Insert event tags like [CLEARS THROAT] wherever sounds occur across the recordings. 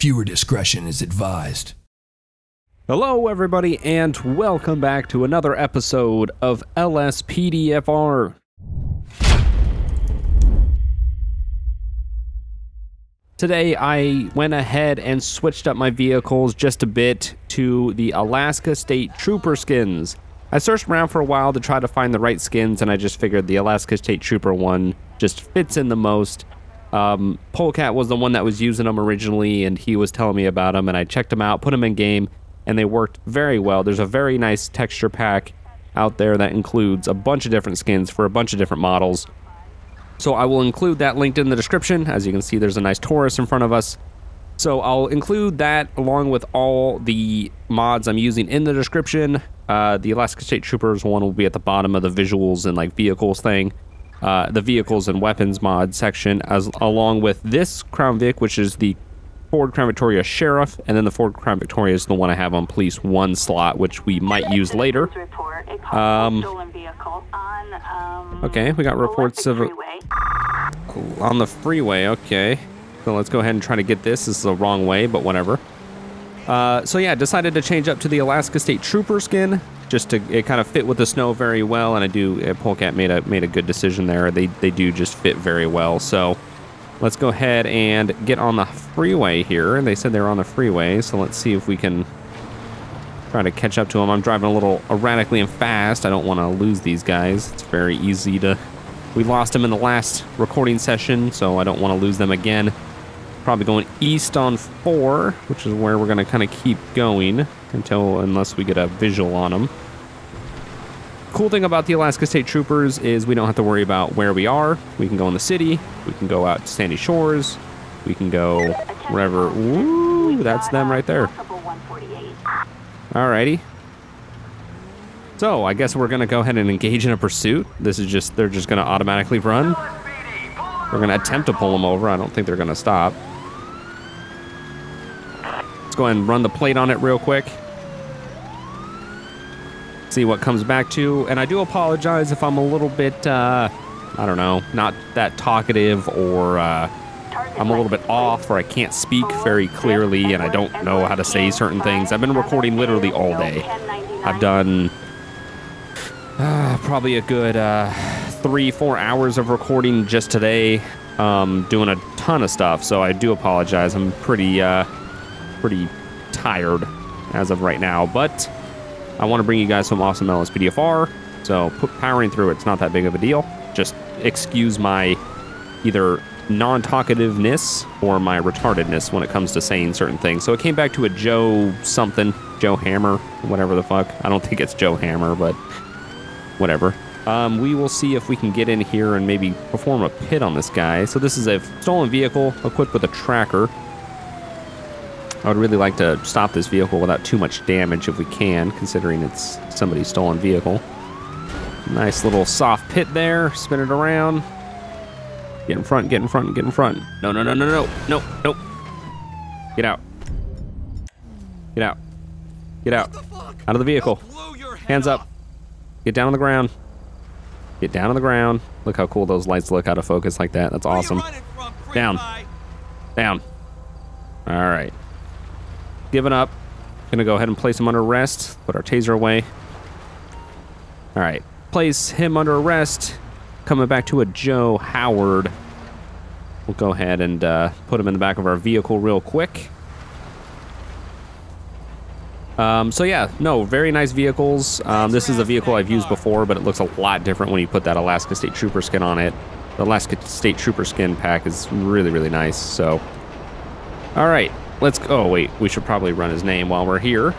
Viewer discretion is advised. Hello, everybody, and welcome back to another episode of LSPDFR. Today, I went ahead and switched up my vehicles just a bit to the Alaska State Trooper skins. I searched around for a while to try to find the right skins, and I just figured the Alaska State Trooper one just fits in the most. Um, Polecat was the one that was using them originally, and he was telling me about them, and I checked them out, put them in game, and they worked very well. There's a very nice texture pack out there that includes a bunch of different skins for a bunch of different models. So I will include that linked in the description. As you can see, there's a nice Taurus in front of us. So I'll include that along with all the mods I'm using in the description. Uh, the Alaska State Troopers one will be at the bottom of the visuals and like vehicles thing. Uh, the vehicles and weapons mod section, as along with this Crown Vic, which is the Ford Crown Victoria Sheriff, and then the Ford Crown Victoria is the one I have on police one slot, which we might use later. Um, okay, we got reports of on the freeway. Okay, so let's go ahead and try to get this. This is the wrong way, but whatever. Uh, so yeah, decided to change up to the Alaska State Trooper skin, just to it kind of fit with the snow very well, and I do. Uh, Polecat made a made a good decision there. They they do just fit very well. So let's go ahead and get on the freeway here. And they said they were on the freeway, so let's see if we can try to catch up to them. I'm driving a little erratically and fast. I don't want to lose these guys. It's very easy to. We lost them in the last recording session, so I don't want to lose them again. Probably going east on four, which is where we're going to kind of keep going until unless we get a visual on them. Cool thing about the Alaska State Troopers is we don't have to worry about where we are. We can go in the city. We can go out to Sandy Shores. We can go wherever. Ooh, that's them right there. Alrighty. So I guess we're gonna go ahead and engage in a pursuit. This is just they're just gonna automatically run. We're gonna attempt to pull them over. I don't think they're gonna stop. Go ahead and run the plate on it real quick. See what comes back to. And I do apologize if I'm a little bit, uh, I don't know, not that talkative or uh, I'm a little bit off or I can't speak very clearly and I don't know how to say certain things. I've been recording literally all day. I've done uh, probably a good uh, three, four hours of recording just today, um, doing a ton of stuff. So I do apologize. I'm pretty, uh, pretty tired as of right now, but I want to bring you guys some awesome LSPDFR. So put powering through it's not that big of a deal. Just excuse my either non-talkativeness or my retardedness when it comes to saying certain things. So it came back to a Joe something, Joe Hammer, whatever the fuck. I don't [LAUGHS] think it's Joe Hammer, but whatever. Um, we will see if we can get in here and maybe perform a pit on this guy. So this is a stolen vehicle equipped with a tracker. I would really like to stop this vehicle without too much damage if we can, considering it's somebody's stolen vehicle. Nice little soft pit there. Spin it around. Get in front, get in front, get in front. No, no, no, no, no, no, no. Get out. Get out. Get out. Out of the vehicle. Hands up. Get down on the ground. Get down on the ground. Look how cool those lights look out of focus like that. That's awesome. Down. Down. All right. Giving up. Gonna go ahead and place him under arrest. Put our taser away. All right. Place him under arrest. Coming back to a Joe Howard. We'll go ahead and uh, put him in the back of our vehicle real quick. Um, so yeah, no, very nice vehicles. Um, this is a vehicle I've used before, but it looks a lot different when you put that Alaska State Trooper skin on it. The Alaska State Trooper skin pack is really, really nice. So, all right, let's go. Oh, wait, we should probably run his name while we're here.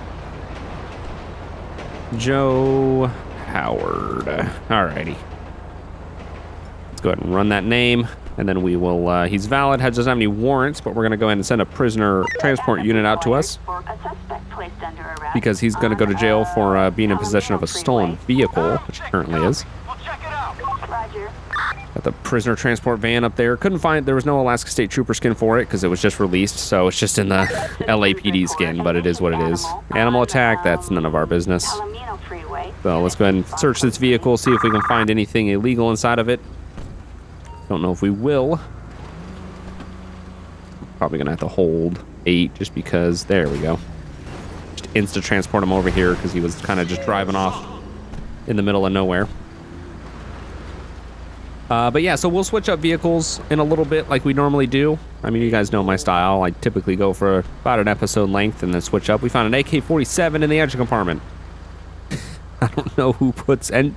Joe Howard. All righty. Let's go ahead and run that name, and then we will. Uh, he's valid. Doesn't have any warrants, but we're going to go ahead and send a prisoner transport unit out to us because he's going to go to jail for uh, being in possession of a stolen vehicle, which currently is. The prisoner transport van up there. Couldn't find, there was no Alaska State Trooper skin for it because it was just released, so it's just in the [LAUGHS] LAPD skin, but it is what it is. Animal attack, that's none of our business. So let's go ahead and search this vehicle, see if we can find anything illegal inside of it. Don't know if we will. Probably gonna have to hold eight, just because. There we go. Just insta transport him over here because he was kind of just driving off in the middle of nowhere. Uh, but yeah, so we'll switch up vehicles in a little bit like we normally do. I mean, you guys know my style. I typically go for about an episode length and then switch up. We found an AK-47 in the engine compartment. [LAUGHS] I don't know who puts en-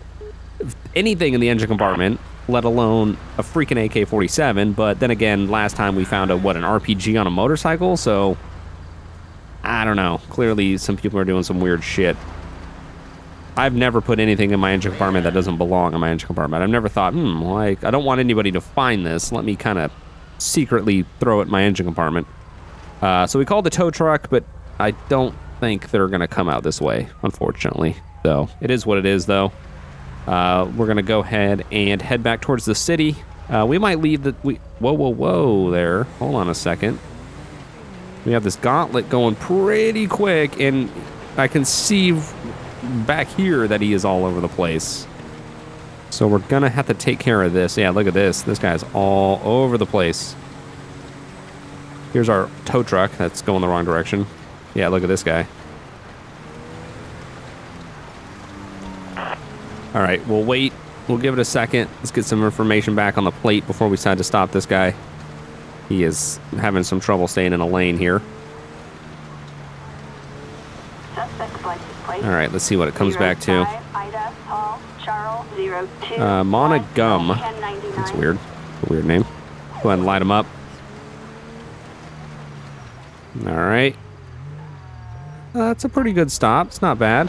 anything in the engine compartment, let alone a freaking AK-47. But then again, last time we found a what an RPG on a motorcycle, so I don't know. Clearly, some people are doing some weird shit. I've never put anything in my engine compartment that doesn't belong in my engine compartment. I've never thought, hmm, like, I don't want anybody to find this. Let me kind of secretly throw it in my engine compartment. Uh, so we called the tow truck, but I don't think they're going to come out this way, unfortunately. So it is what it is, though. Uh, we're going to go ahead and head back towards the city. Uh, we might leave the... We, whoa, whoa, whoa there. Hold on a second. We have this gauntlet going pretty quick, and I can see back here that he is all over the place. So we're gonna have to take care of this. Yeah, look at this. This guy's all over the place. Here's our tow truck that's going the wrong direction. Yeah, look at this guy. All right, we'll wait. We'll give it a second. Let's get some information back on the plate before we decide to stop this guy. He is having some trouble staying in a lane here. All right, let's see what it comes back to. Uh, Mona Gum. That's weird. A weird name. Go ahead and light him up. All right. Uh, that's a pretty good stop. It's not bad.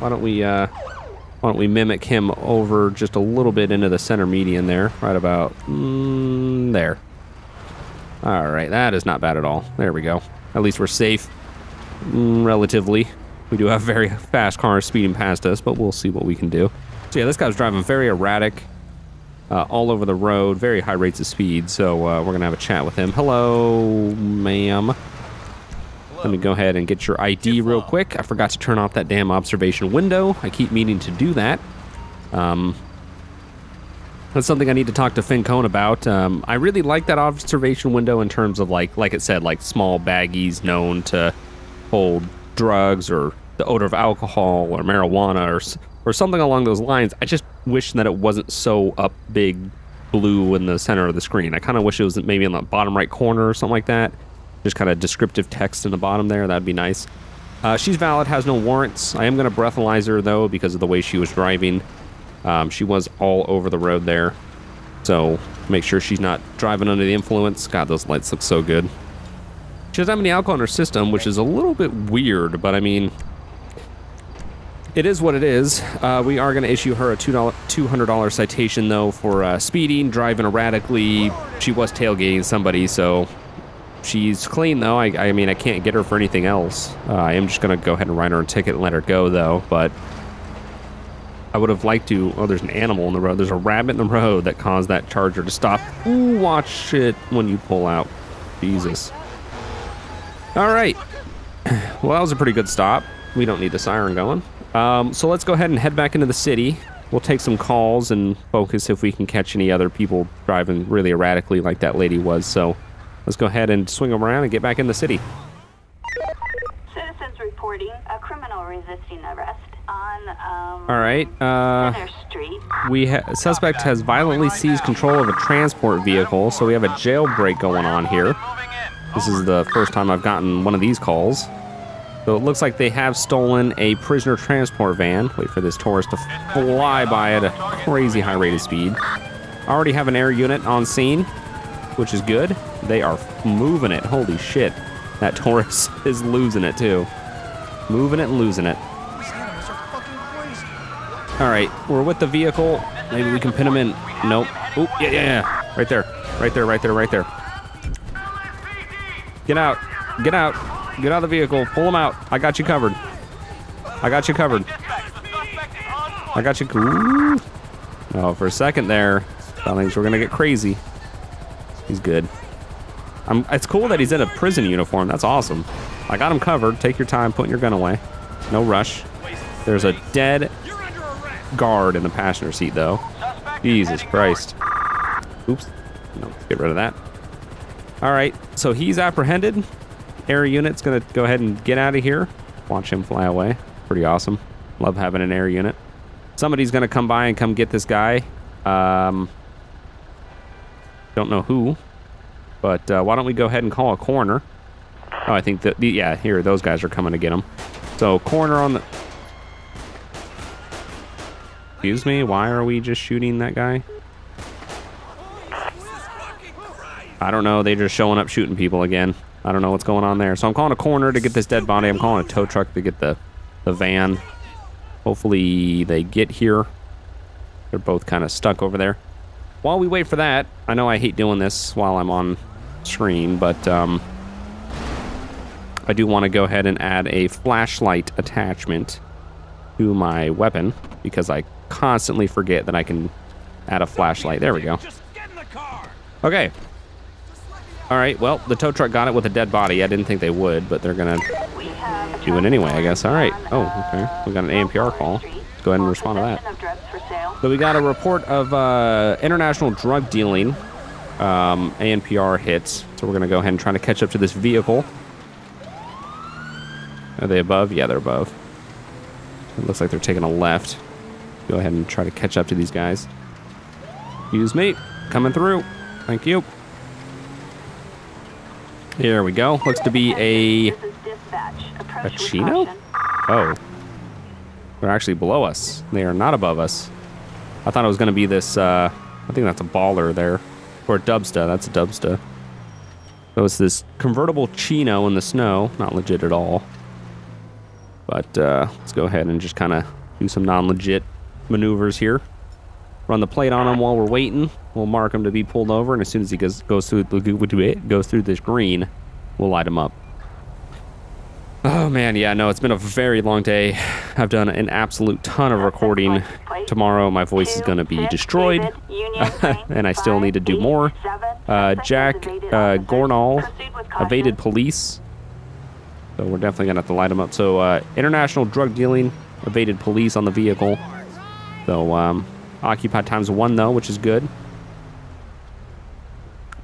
Why don't we uh, why don't we mimic him over just a little bit into the center median there, right about mm, there. All right, that is not bad at all. There we go. At least we're safe, mm, relatively. We do have very fast cars speeding past us, but we'll see what we can do. So yeah, this guy's driving very erratic, uh, all over the road, very high rates of speed. So uh, we're gonna have a chat with him. Hello, ma'am. Let me go ahead and get your ID real quick. I forgot to turn off that damn observation window. I keep meaning to do that. Um, that's something I need to talk to FinKone about. Um, I really like that observation window in terms of like, like it said, like small baggies known to hold drugs or the odor of alcohol or marijuana or or something along those lines. I just wish that it wasn't so up big blue in the center of the screen. I kind of wish it was maybe in the bottom right corner or something like that. Just kind of descriptive text in the bottom there. That'd be nice. Uh, she's valid, has no warrants. I am going to breathalyze her though because of the way she was driving. Um, she was all over the road there. So make sure she's not driving under the influence. God, those lights look so good. She doesn't have any alcohol in her system, which is a little bit weird, but I mean, it is what it is. Uh, we are going to issue her a $200 citation, though, for uh, speeding, driving erratically. She was tailgating somebody, so she's clean, though. I, I mean, I can't get her for anything else. Uh, I am just going to go ahead and write her a ticket and let her go, though, but I would have liked to. Oh, there's an animal in the road. There's a rabbit in the road that caused that charger to stop. Ooh, watch it when you pull out. Jesus. All right. Well, that was a pretty good stop. We don't need the siren going. Um, so let's go ahead and head back into the city. We'll take some calls and focus if we can catch any other people driving really erratically like that lady was. So let's go ahead and swing them around and get back in the city. Citizens reporting a criminal resisting arrest on um, All right. Uh, Street. we ha- suspect has violently seized control of a transport vehicle, so we have a jailbreak going on here. This is the first time I've gotten one of these calls. So it looks like they have stolen a prisoner transport van. Wait for this tourist to fly by at a crazy high rate of speed. I already have an air unit on scene, which is good. They are moving it. Holy shit. That [LAUGHS] Taurus is losing it too. Moving it and losing it. All right, we're with the vehicle. Maybe we can pin him in. Nope. Oh, yeah, yeah, yeah. Right there. Right there, right there, right there. Get out. Get out. Get out of the vehicle. Pull him out. I got you covered. I got you covered. I got you. Ooh. Oh, for a second there, I things were gonna get crazy. He's good. I'm, it's cool that he's in a prison uniform. That's awesome. I got him covered. Take your time putting your gun away. No rush. There's a dead guard in the passenger seat, though. Jesus Christ. Oops. No, let's get rid of that. All right, so he's apprehended. air unit's gonna go ahead and get out of here. Watch him fly away. Pretty awesome. Love having an air unit. Somebody's gonna come by and come get this guy. Um, don't know who, but uh, why don't we go ahead and call a coroner? Oh, I think that, yeah, here, those guys are coming to get him. So, coroner on the... Excuse me, why are we just shooting that guy? I don't know, They're just showing up shooting people again. I don't know what's going on there. So I'm calling a corner to get this dead body. I'm calling a tow truck to get the, the van. Hopefully they get here. They're both kind of stuck over there. While we wait for that, I know I hate doing this while I'm on screen, but um, I do want to go ahead and add a flashlight attachment to my weapon because I constantly forget that I can add a flashlight. There we go. Okay. All right, well, the tow truck got it with a dead body. I didn't think they would, but they're going to do it anyway, I guess. All right. Oh, okay. We got an ANPR call. Let's go ahead and respond to that. So we got a report of uh, international drug dealing. Um, ANPR hits. So we're going to go ahead and try to catch up to this vehicle. Are they above? Yeah, they're above. It looks like they're taking a left. Go ahead and try to catch up to these guys. Excuse me. Coming through. Thank you. Here we go. Looks to be a... This is dispatch. Approach A Chino? Oh. They're actually below us. They are not above us. I thought it was going to be this, uh, I think that's a baller there. Or a Dubsta. That's a Dubsta. So it's this convertible Chino in the snow. Not legit at all. But uh, let's go ahead and just kind of do some non-legit maneuvers here. Run the plate on him while we're waiting. We'll mark him to be pulled over, and as soon as he goes goes through goes through this green, we'll light him up. Oh man, yeah, no, it's been a very long day. I've done an absolute ton of recording. Tomorrow my voice is going to be destroyed, [LAUGHS] and I still need to do more. Uh, Jack uh, Gornall evaded police, so we're definitely going to have to light him up. So, uh, international drug dealing, evaded police on the vehicle. So, um, occupied times one though, which is good.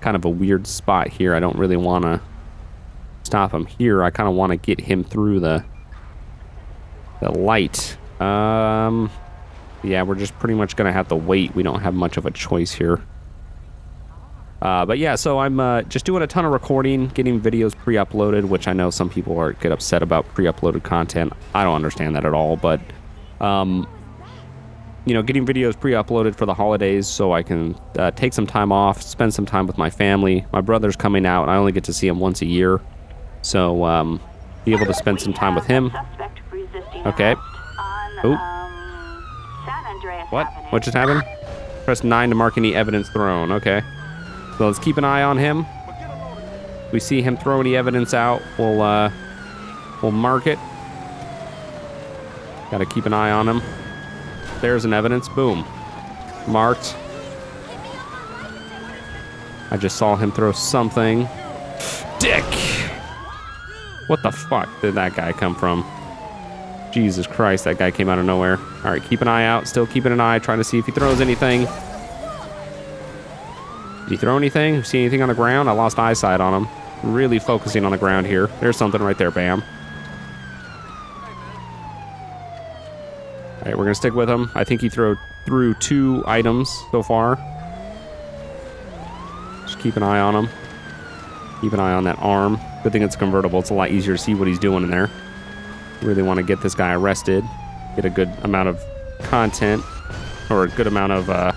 Kind of a weird spot here. I don't really want to stop him here. I kind of want to get him through the the light. Um, yeah, we're just pretty much gonna have to wait. We don't have much of a choice here. Uh, but yeah, so I'm uh, just doing a ton of recording, getting videos pre-uploaded, which I know some people are get upset about pre-uploaded content. I don't understand that at all, but um, you know, getting videos pre-uploaded for the holidays so I can uh, take some time off, spend some time with my family. My brother's coming out, and I only get to see him once a year, so um, be able to spend some time with him. Okay. um, San What? What just happened? Press 9 to mark any evidence thrown. Okay. So let's keep an eye on him. We see him throw any evidence out, we'll uh we'll mark it. Gotta keep an eye on him. There's an evidence. Boom. Marked. I just saw him throw something. Dick! What the fuck did that guy come from? Jesus Christ, that guy came out of nowhere. All right, keep an eye out. Still keeping an eye, trying to see if he throws anything. Did he throw anything? See anything on the ground? I lost eyesight on him. Really focusing on the ground here. There's something right there, bam. All right, we're gonna stick with him. I think he threw through two items so far. Just keep an eye on him. Keep an eye on that arm. Good thing it's convertible. It's a lot easier to see what he's doing in there. Really want to get this guy arrested. Get a good amount of content or a good amount of uh,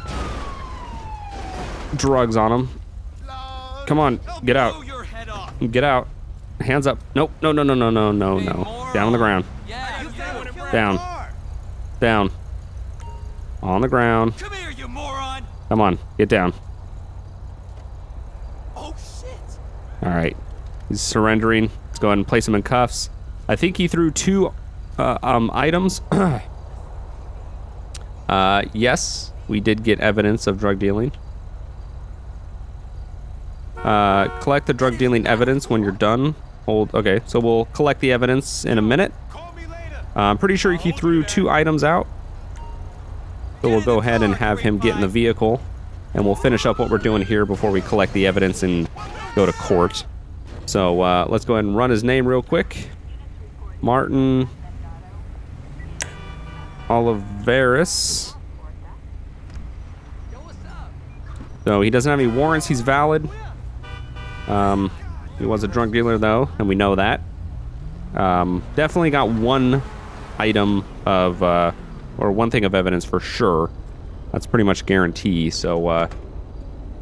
drugs on him. Come on, get out. Get out. Hands up. Nope. No, no, no, no, no, no, no. Down on the ground. Down. Down. On the ground. Come here, you moron! Come on, get down. Oh shit! All right. He's surrendering. Let's go ahead and place him in cuffs. I think he threw two uh, um, items. [CLEARS THROAT] uh, yes, we did get evidence of drug dealing. Uh, collect the drug dealing evidence when you're done. Hold. Okay, so we'll collect the evidence in a minute. Uh, I'm pretty sure he threw two items out. So we'll go ahead and have him get in the vehicle. And we'll finish up what we're doing here before we collect the evidence and go to court. So uh, let's go ahead and run his name real quick. Martin Oliveris. So he doesn't have any warrants. He's valid. Um, he was a drug dealer though, and we know that. Um, definitely got one item of, uh, or one thing of evidence for sure. That's pretty much guarantee. So uh,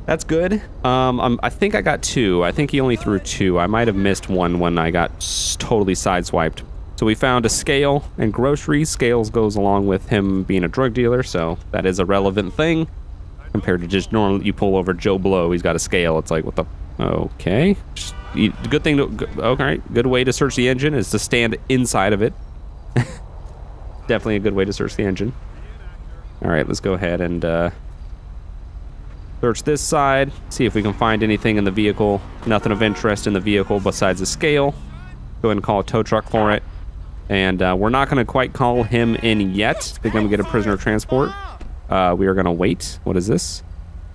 that's good. Um, I'm, I think I got two. I think he only threw two. I might have missed one when I got totally sideswiped. So we found a scale and groceries. Scales goes along with him being a drug dealer, so that is a relevant thing compared to just normal. You pull over Joe Blow, he's got a scale. It's like what the okay. Just, you- good thing to okay. Good way to search the engine is to stand inside of it. Definitely a good way to search the engine. All right, let's go ahead and uh, search this side. See if we can find anything in the vehicle. Nothing of interest in the vehicle besides a scale. Go ahead and call a tow truck for it. And uh, we're not going to quite call him in yet. We're going to get a prisoner transport. Uh, we are going to wait. What is this?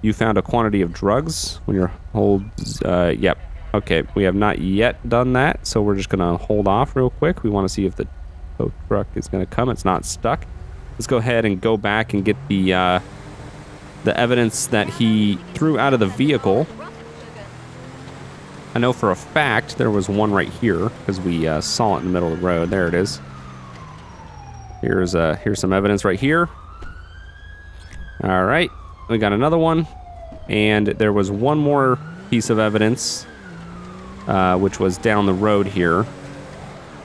You found a quantity of drugs when your hold. Uh, yep. Okay, we have not yet done that, so we're just going to hold off real quick. We want to see if the tow truck is going to come. It's not stuck. Let's go ahead and go back and get the uh, the evidence that he threw out of the vehicle. I know for a fact there was one right here because we uh, saw it in the middle of the road. There it is. Here's uh, here's some evidence right here. All right, we got another one, and there was one more piece of evidence, uh, which was down the road here,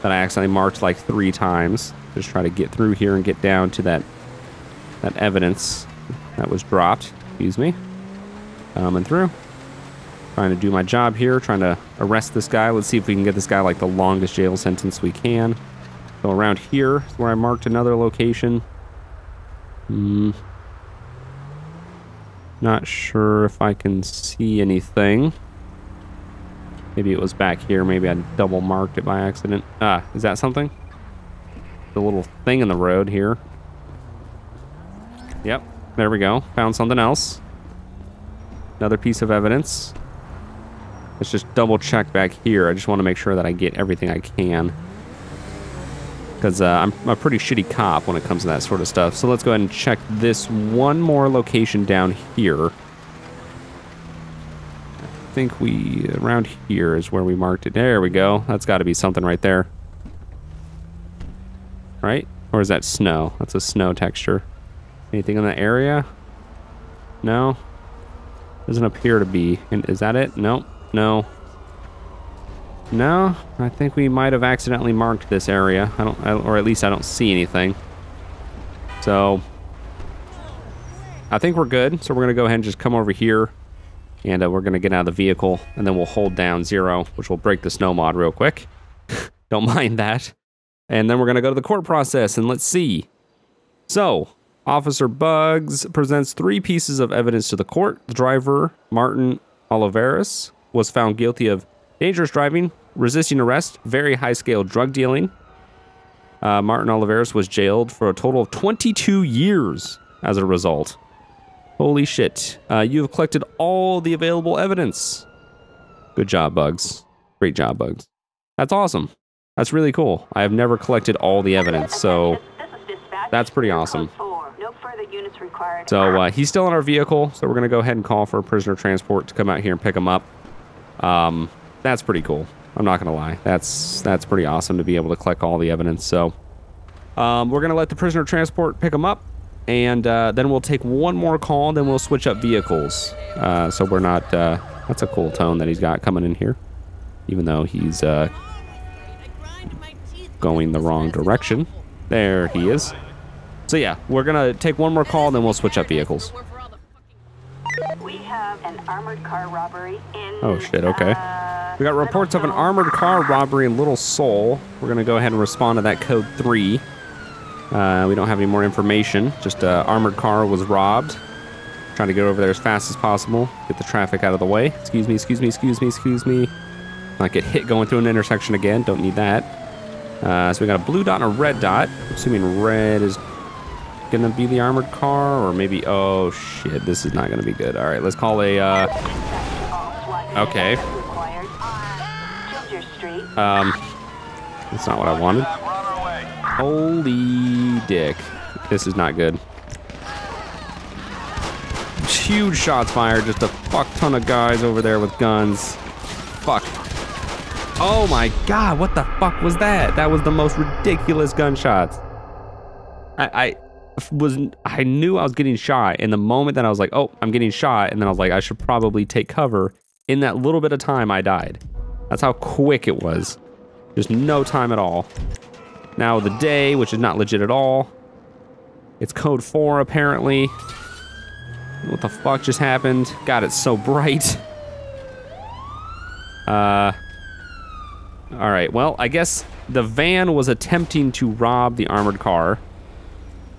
that I accidentally marked like three times. Just try to get through here and get down to that that evidence that was dropped. Excuse me. Coming through. Trying to do my job here, trying to arrest this guy. Let's see if we can get this guy like the longest jail sentence we can. So around here is where I marked another location. Hmm. Not sure if I can see anything. Maybe it was back here. Maybe I double marked it by accident. Ah, is that something? The little thing in the road here. Yep, there we go. Found something else. Another piece of evidence. Let's just double check back here. I just want to make sure that I get everything I can. Because uh, I'm a pretty shitty cop when it comes to that sort of stuff. So let's go ahead and check this one more location down here. I think we, around here is where we marked it. There we go. That's got to be something right there. Right? Or is that snow? That's a snow texture. Anything in the area? No? Doesn't appear to be. And is that it? Nope. No. No, I think we might have accidentally marked this area. I don't, or at least I don't see anything. So, I think we're good. So we're gonna go ahead and just come over here, and uh, we're gonna get out of the vehicle, and then we'll hold down zero, which will break the snow mod real quick. [LAUGHS] don't mind that. And then we're gonna go to the court process, and let's see. So, Officer Buggs presents three pieces of evidence to the court. The driver, Martin Oliveris, was found guilty of dangerous driving, resisting arrest, very high scale drug dealing. Uh, Martin Oliveris was jailed for a total of 22 years as a result. Holy shit. Uh, you have collected all the available evidence. Good job, Buggs. Great job, Buggs. That's awesome. That's really cool. I have never collected all the evidence, so that's pretty awesome. So uh, he's still in our vehicle, so we're gonna go ahead and call for a prisoner transport to come out here and pick him up. Um, that's pretty cool. I'm not gonna lie. That's that's pretty awesome to be able to collect all the evidence. So um, we're gonna let the prisoner transport pick him up, and uh, then we'll take one more call. Then we'll switch up vehicles. Uh, so we're not. Uh, that's a cool tone that he's got coming in here, even though he's uh, going the wrong direction. There he is. So yeah, we're gonna take one more call, and then we'll switch up vehicles. We have an armored car robbery in. Oh shit, okay. uh, We got reports of an armored car robbery in Little Seoul. We're gonna go ahead and respond to that code three. Uh, we don't have any more information. Just uh, armored car was robbed. Trying to get over there as fast as possible. Get the traffic out of the way. Excuse me, excuse me, excuse me, excuse me. Not get hit going through an intersection again. Don't need that. Uh, so we got a blue dot and a red dot. Assuming red is gonna be the armored car, or maybe. Oh shit, this is not gonna be good. All right, let's call a. Uh, all SWAT units Okay. Um, that's not what I wanted. Holy dick. This is not good. Huge shots fired. Just a fuck ton of guys over there with guns. Fuck. Oh my god, what the fuck was that? That was the most ridiculous gunshots. I, I was I knew I was getting shot in the moment that I was like, oh, I'm getting shot, and then I was like, I should probably take cover. In that little bit of time, I died. That's how quick it was. Just no time at all. Now the day, which is not legit at all. It's code four apparently. What the fuck just happened? God, it's so bright. [LAUGHS] Uh. All right. Well, I guess the van was attempting to rob the armored car,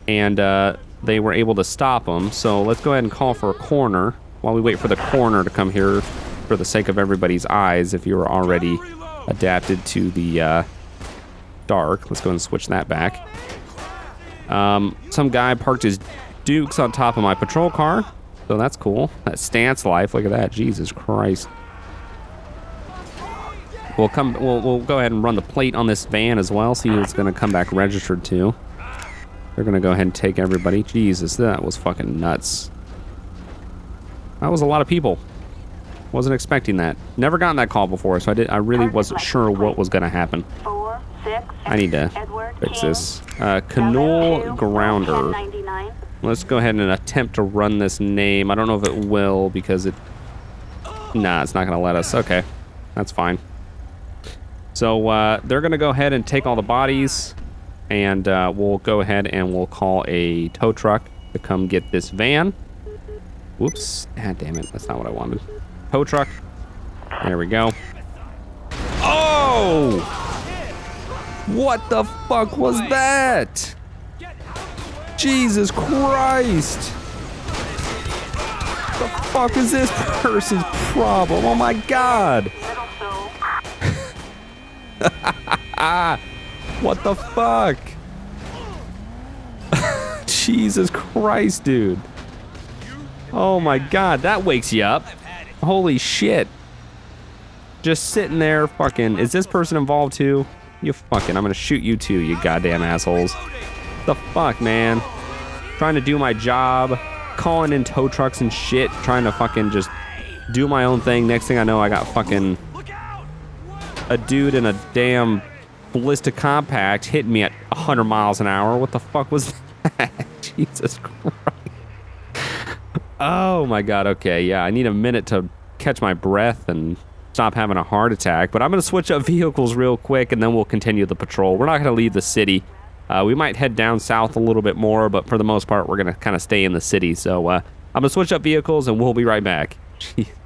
and uh, they were able to stop them. So let's go ahead and call for a corner while we wait for the coroner to come here for the sake of everybody's eyes. If you were already adapted to the uh, dark, let's go and switch that back. Um, some guy parked his Dukes on top of my patrol car, so that's cool. That stance life, look at that, Jesus Christ. We'll come. We'll, we'll go ahead and run the plate on this van as well. See who it's going to come back registered to. They're going to go ahead and take everybody. Jesus, that was fucking nuts. That was a lot of people. Wasn't expecting that. Never gotten that call before, so I did. I really wasn't sure what was going to happen. Four, six, I need to Edward fix this. Uh, Delta Canole Grounder. 1099. Let's go ahead and attempt to run this name. I don't know if it will because it. Nah, it's not going to let us. Okay, that's fine. So uh, they're going to go ahead and take all the bodies, and uh, we'll go ahead and we'll call a tow truck to come get this van. Whoops. Ah, damn it. That's not what I wanted. Tow truck. There we go. Oh! What the fuck was that? Jesus Christ! The fuck is this person's problem? Oh my god! [LAUGHS] What the fuck? [LAUGHS] Jesus Christ, dude. Oh my god, that wakes you up. Holy shit. Just sitting there fucking. Is this person involved too? You fucking. I'm gonna shoot you too, you goddamn assholes. The fuck, man? Trying to do my job, calling in tow trucks and shit, trying to fucking just do my own thing. Next thing I know, I got fucking a dude in a damn Blista Compact hitting me at 100 miles an hour. What the fuck was that? [LAUGHS] Jesus Christ. Oh my god, okay, yeah, I need a minute to catch my breath and stop having a heart attack. But I'm gonna switch up [LAUGHS] vehicles real quick and then we'll continue the patrol. We're not gonna leave the city. Uh, we might head down south a little bit more, but for the most part, we're gonna kind of stay in the city. So uh, I'm gonna switch up vehicles and we'll be right back. [LAUGHS]